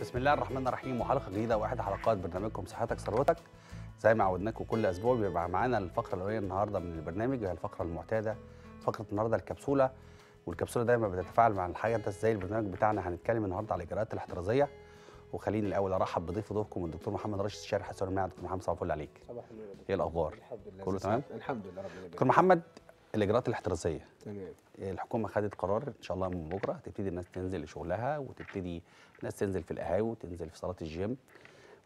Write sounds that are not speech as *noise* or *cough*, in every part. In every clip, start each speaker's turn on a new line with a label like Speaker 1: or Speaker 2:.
Speaker 1: بسم الله الرحمن الرحيم وحلقة جديدة واحد حلقات برنامجكم صحتك ثروتك. زي ما عودناكم كل أسبوع بيبقى معانا الفقرة الأولانية النهارده من البرنامج وهي الفقرة المعتادة فقرة النهارده الكبسولة. والكبسولة دايما بتتفاعل مع الحاجة. ده إزاي البرنامج بتاعنا؟ هنتكلم النهارده على الإجراءات الاحترازية. وخليني الأول أرحب بضيف ضيفكم الدكتور محمد راشد الشارح حسن المعد دكتور. محمد صباح الفل عليك
Speaker 2: صباح النور دكتور.
Speaker 1: إيه الاخبار
Speaker 2: الحمد لله
Speaker 1: كله تمام؟
Speaker 2: الحمد لله. ربنا
Speaker 1: دكتور
Speaker 2: يبارك
Speaker 1: محمد الإجراءات الاحترازية.
Speaker 2: تمام.
Speaker 1: الحكومة خدت قرار إن شاء الله من بكرة تبتدي الناس تنزل لشغلها وتبتدي الناس تنزل في القهاوي وتنزل في صالات الجيم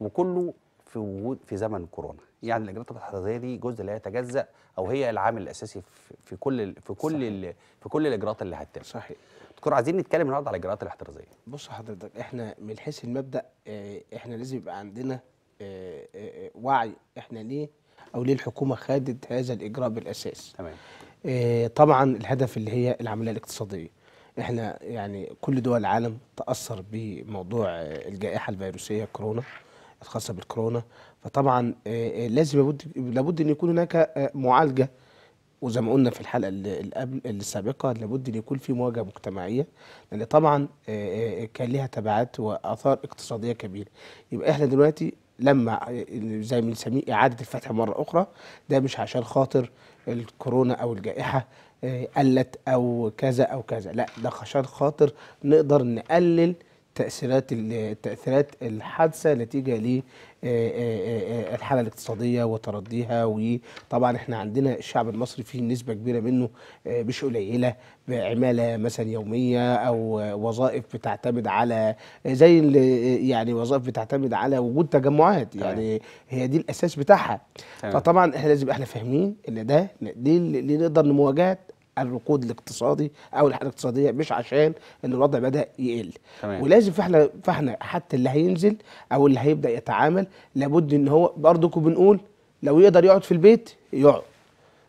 Speaker 1: وكله في وجود في زمن كورونا. يعني الإجراءات الاحترازية دي جزء لا يتجزأ أو هي العامل الأساسي في كل في كل في كل الإجراءات اللي هتتم.
Speaker 2: صحيح.
Speaker 1: دكتور عايزين نتكلم النهارده على الإجراءات الاحترازية.
Speaker 2: بص حضرتك إحنا من حيث المبدأ آه، إحنا لازم يبقى عندنا آه، آه، وعي إحنا ليه أو ليه الحكومة خدت هذا الإجراء بالأساس.
Speaker 1: تمام.
Speaker 2: آه، طبعا الهدف اللي هي العملية الاقتصادية. إحنا يعني كل دول العالم تأثر بموضوع الجائحة الفيروسية كورونا الخاصة بالكورونا. فطبعا آه، آه، لازم لابد لابد إن يكون هناك آه، معالجة. وزي ما قلنا في الحلقة اللي قبل السابقة لابد إن يكون في مواجهة مجتمعية. لأن طبعا آه، آه، كان ليها تبعات وآثار اقتصادية كبيرة. يبقى إحنا دلوقتي لما زي ما بنسميه إعادة الفتح مرة أخرى ده مش عشان خاطر الكورونا أو الجائحة آه، قلت أو كذا أو كذا لا ده عشان خاطر نقدر نقلل تأثيرات ال- التأثيرات الحادثة نتيجة للحالة الاقتصادية وترديها وطبعا إحنا عندنا الشعب المصري فيه نسبة كبيرة منه آه، مش قليلة بعمالة مثلا يومية أو وظائف بتعتمد على زي يعني وظائف بتعتمد على وجود تجمعات. يعني هي دي الأساس بتاعها. فطبعا إحنا لازم إحنا فاهمين إن ده دي اللي نقدر نواجهه الركود الاقتصادي أو الحالة الاقتصادية مش عشان إن الوضع بدأ يقل
Speaker 1: تمام.
Speaker 2: ولازم فاحنا فإحنا حتى اللي هينزل أو اللي هيبدأ يتعامل لابد إن هو برضك بنقول لو يقدر يقعد في البيت يقعد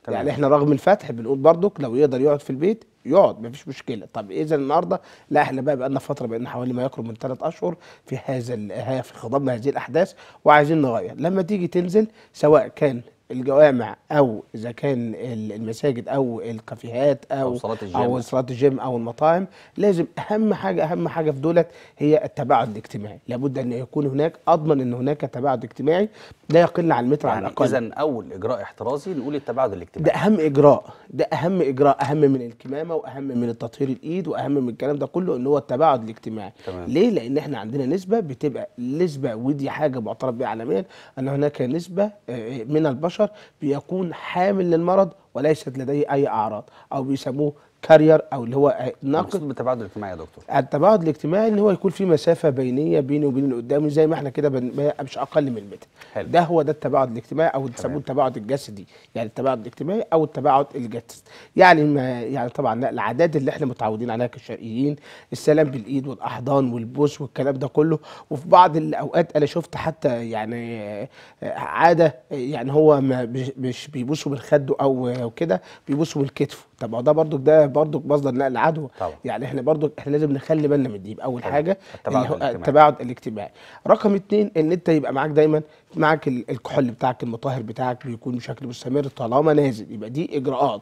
Speaker 1: تمام.
Speaker 2: يعني إحنا رغم الفتح بنقول برضك لو يقدر يقعد في البيت يقعد مفيش مشكلة طب إذا النهارده لا إحنا بقى بقالنا فترة بقالنا حوالي ما يقرب من ثلاث أشهر في هذا في خضم هذه الأحداث وعايزين نغير لما تيجي تنزل سواء كان الجوامع أو إذا كان ال- المساجد أو الكافيهات أو
Speaker 1: أو صالات الجيم.
Speaker 2: أو صالات الجيم أو المطاعم لازم أهم حاجة أهم حاجة في دولت هي التباعد الاجتماعي. لابد أن يكون هناك أضمن أن هناك تباعد اجتماعي لا يقل عن متر على
Speaker 1: يعني
Speaker 2: الأقل.
Speaker 1: اذا أول إجراء احترازي نقول التباعد
Speaker 2: ده
Speaker 1: الاجتماعي
Speaker 2: أهم إجراء. ده أهم إجراء أهم من الكمامة وأهم من التطهير الإيد وأهم من الكلام ده كله إن هو التباعد الاجتماعي.
Speaker 1: تمام.
Speaker 2: ليه؟ لأن إحنا عندنا نسبة بتبقى نسبة ودي حاجة معترف بها عالميا أن هناك نسبة آه، من البشر بيكون حامل للمرض وليست لديه أي أعراض أو بيسموه كارير أو اللي هو
Speaker 1: المقصود بالتباعد الاجتماعي يا دكتور.
Speaker 2: التباعد الاجتماعي إن هو يكون في مسافة بينية بيني وبين اللي قدامي زي ما إحنا كده بن- مش أقل من متر.
Speaker 1: حلو.
Speaker 2: ده هو ده التباعد الاجتماعي أو بيسموه التباعد الجسدي. يعني التباعد الاجتماعي أو التباعد الجسدي. يعني ما يعني طبعا العادات اللي إحنا متعودين عليها كشرقيين السلام بالإيد والأحضان والبوس والكلام ده كله. وفي بعض الأوقات أنا شفت حتى يعني آه، عادة يعني هو ما مش- بيبوسوا خده أو كده بيبوسوا كتفه طب ده برضك ده برضك مصدر نقل عدوى. يعني إحنا برضو إحنا لازم نخلي بالنا من دي اول. حاجة
Speaker 1: التباعد الاجتماعي.
Speaker 2: التباعد الاجتماعي. رقم اتنين ان انت يبقى معاك دايما معاك ال- الكحول بتاعك المطهر بتاعك بيكون بشكل مستمر طالما نازل. يبقى دي إجراءات.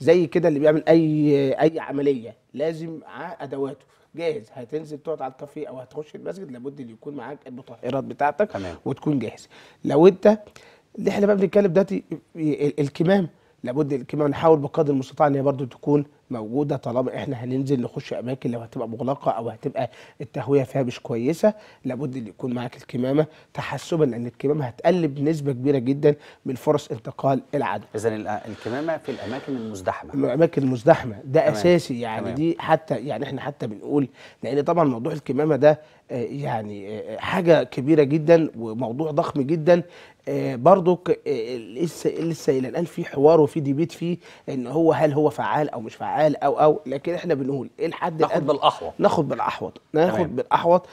Speaker 2: زي كده اللي بيعمل أي أي عملية لازم معاه أدواته. جاهز. هتنزل تقعد على الكافيه أو هتخش المسجد لابد إن يكون معاك المطهرات بتاعتك
Speaker 1: تمام.
Speaker 2: وتكون جاهز. لو انت اللي إحنا بقى بنتكلم دلوقتي ال- الكمام. لابد الكمام. نحاول بقدر المستطاع إن هي برضو تكون موجودة طالما إحنا هننزل نخش أماكن لو هتبقى مغلقة أو هتبقى التهوية فيها مش كويسة لابد إن يكون معاك الكمامة تحسبا لأن الكمامة هتقلل بنسبه كبيرة جدا من فرص انتقال العدوى
Speaker 1: اذا الكمامة في الأماكن المزدحمة.
Speaker 2: الأماكن المزدحمة. ده
Speaker 1: تمام.
Speaker 2: أساسي. يعني
Speaker 1: تمام.
Speaker 2: دي حتى يعني إحنا حتى بنقول لأن طبعا موضوع الكمامة ده آه، يعني آه، حاجة كبيرة جدا وموضوع ضخم جدا. آه، برضك آه، لسه لسه إلى الآن في حوار وفي ديبيت فيه إن هو هل هو فعال أو مش فعال. أو أو لكن إحنا بنقول إيه الحد
Speaker 1: ناخد؟ بالأحوط
Speaker 2: ناخد بالأحوط ناخد. بالأحوط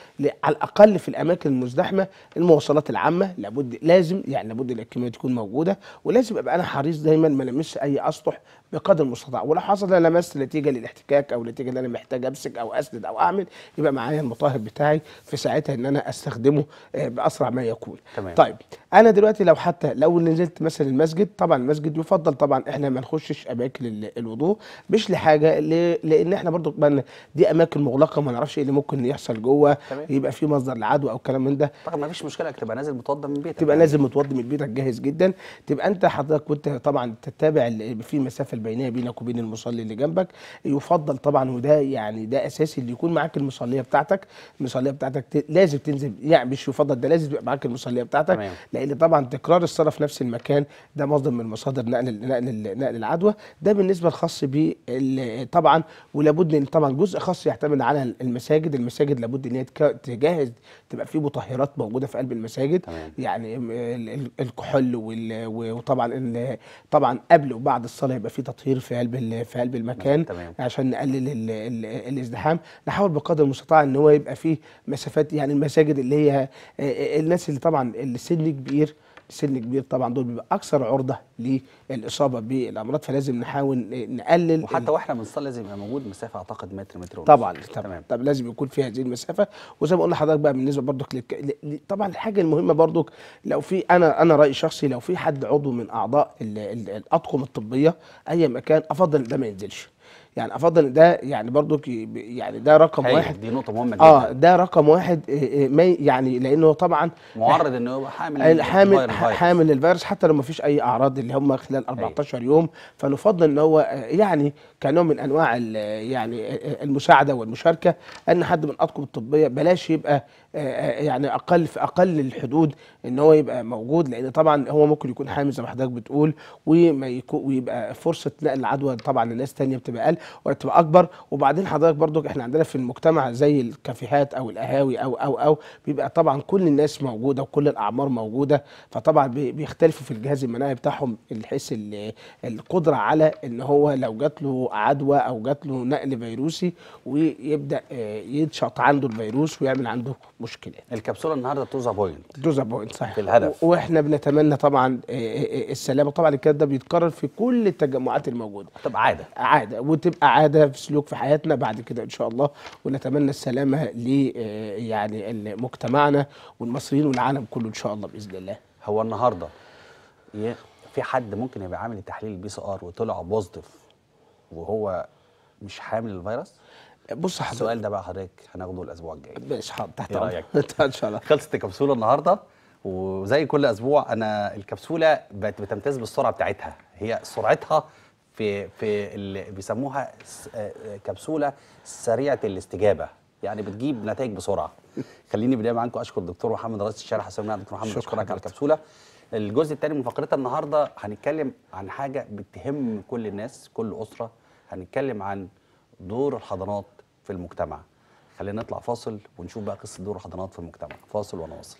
Speaker 2: على الأقل في الأماكن المزدحمة المواصلات العامة لابد لازم يعني لابد إن الكمامه تكون موجودة ولازم أبقى أنا حريص دايما ما لمسش أي أسطح بقدر المستطاع ولو حصل أنا لمست نتيجة للاحتكاك أو نتيجة إن أنا محتاج أمسك أو أسند أو أعمل يبقى معايا المطهر بتاعي في ساعتها إن أنا أستخدمه آه، بأسرع ما يكون
Speaker 1: تمام.
Speaker 2: طيب أنا دلوقتي لو حتى لو نزلت مثلا المسجد طبعا المسجد يفضل طبعا إحنا ما نخشش أماكن ال- الوضوء مش لحاجة لأن إحنا برضو دي أماكن مغلقة ما نعرفش إيه اللي ممكن يحصل جوه
Speaker 1: تمام.
Speaker 2: يبقى في مصدر لعدوى أو كلام من ده
Speaker 1: طبعا ما فيش مشكلة تبقى نازل متوضى من بيتك
Speaker 2: تبقى. نازل متوضي من بيتك جاهز جدا تبقى أنت حضرتك وأنت طبعا تتابع في مسافة البينيه بينك وبين المصلي اللي جنبك. يفضل طبعا وده يعني ده أساسي اللي يكون معاك المصلية بتاعتك. المصلية بتاعتك لازم تنزل يعني مش يفضل ده لازم يبقى معاك المصلية بتاعتك.
Speaker 1: تمام.
Speaker 2: لأن طبعا تكرار الصلاه في نفس المكان ده مصدر من مصادر نقل نقل نقل العدوى. ده بالنسبة الخاص بال طبعا ولابد إن طبعا جزء خاص يعتمد على المساجد. المساجد لابد إن هي تجهز تبقى في مطهرات موجودة في قلب المساجد.
Speaker 1: تمام.
Speaker 2: يعني ال- ال- الكحول وطبعا طبعا قبل وبعد الصلاة يبقى في تطهير في قلب في قلب المكان
Speaker 1: تمام.
Speaker 2: عشان نقلل ال ال الازدحام نحاول بقدر المستطاع إن هو يبقى فيه مسافات يعني المساجد اللي هي آه، آه، الناس اللي طبعا اللي سن كبير سن كبير طبعا دول بيبقى أكثر عرضة للإصابة بالأمراض فلازم نحاول نقلل
Speaker 1: وحتى وإحنا بنصلي لازم يبقى موجود مسافة أعتقد متر متر ونص.
Speaker 2: طبعا طبعا.
Speaker 1: تمام.
Speaker 2: طب لازم يكون في هذه المسافة. وزي ما قلنا لحضرتك بقى بالنسبة برضك للك... ل... ل- طبعا الحاجة المهمة برضك لو في أنا أنا رأيي شخصي لو في حد عضو من أعضاء ال... ال... الأطقم الطبية اي مكان أفضل ده ما ينزلش. يعني أفضل ده يعني برضك ي- يعني ده رقم واحد.
Speaker 1: دي نقطة مهمة جدا.
Speaker 2: آه ده رقم واحد آه، آه، ما يعني لأنه طبعا
Speaker 1: معرض إنه يبقى حامل الفيروس.
Speaker 2: حامل الفيروس حتى لو ما فيش أي أعراض اللي هم خلال 14 يوم. فنفضل إن هو آه، يعني كنوع من أنواع يعني آه، المساعدة والمشاركة إن حد من الأطقم الطبية بلاش يبقى آه، آه، يعني أقل في أقل الحدود إن هو يبقى موجود لأن طبعا هو ممكن يكون حامل زي ما حضرتك بتقول وما ويبقى فرصة نقل العدوى طبعا لناس تانية بتبقى أقل وتبقى أكبر. وبعدين حضرتك برضو إحنا عندنا في المجتمع زي الكافيهات أو القهاوي أو أو أو بيبقى طبعا كل الناس موجودة وكل الأعمار موجودة فطبعا بي- بيختلفوا في الجهاز المناعي بتاعهم الحس ال- القدرة على إن هو لو جات له عدوى أو جات له نقل فيروسي ويبدأ آه، ينشط عنده الفيروس ويعمل عنده مشكلات
Speaker 1: الكبسولة النهارده to the
Speaker 2: point. to the point صحيح.
Speaker 1: في الهدف.
Speaker 2: وإحنا بنتمنى طبعا آه، آه، آه، السلامة. طبعا الكلام ده بيتكرر في كل التجمعات الموجودة.
Speaker 1: تبقى عادة.
Speaker 2: عادة. وتبقى عادة في سلوك في حياتنا بعد كده إن شاء الله. ونتمنى السلامة ل يعني مجتمعنا والمصريين والعالم كله إن شاء الله بإذن الله.
Speaker 1: هو النهارده في حد ممكن يبقى عامل التحليل ال PC R وطلع positive وهو مش حامل الفيروس؟
Speaker 2: بص حضرتك.
Speaker 1: السؤال ده بقى حضرتك هناخده الأسبوع الجاي.
Speaker 2: ماشي حاضر. تحت
Speaker 1: إيه. رأيك؟ *laughs*
Speaker 2: إن شاء الله.
Speaker 1: خلصت الكبسولة النهارده وزي كل أسبوع أنا الكبسولة بت- بتمتاز بالسرعة بتاعتها. هي سرعتها في في اللي بيسموها آه، كبسولة سريعة الاستجابة. يعني بتجيب نتائج بسرعة. *laughs* خليني بداية معاكم أشكر الدكتور محمد رئيس الشارع منعم دكتور محمد أشكرك على. الكبسولة. الجزء الثاني من فقرتنا النهارده هنتكلم عن حاجة بتهم كل الناس كل أسرة. هنتكلم عن دور الحضانات في المجتمع. خلينا نطلع فاصل ونشوف بقى قصة دور الحضانات في المجتمع. فاصل ونواصل